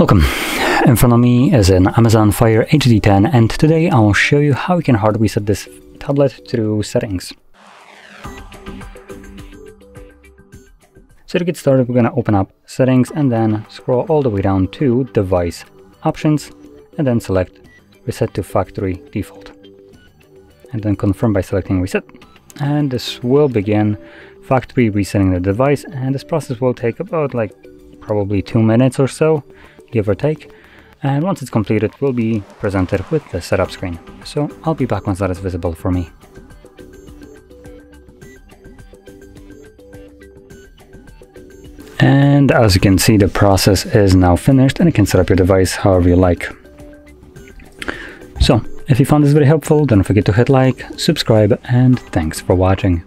Welcome. In front of me is an Amazon Fire HD10 and today I will show you how you can hard reset this tablet through settings. So to get started we're going to open up settings and then scroll all the way down to device options and then select reset to factory default and then confirm by selecting reset and this will begin factory resetting the device and this process will take about like probably two minutes or so give or take. And once it's completed, we'll be presented with the setup screen. So I'll be back once that is visible for me. And as you can see, the process is now finished and you can set up your device however you like. So, if you found this very helpful, don't forget to hit like, subscribe, and thanks for watching.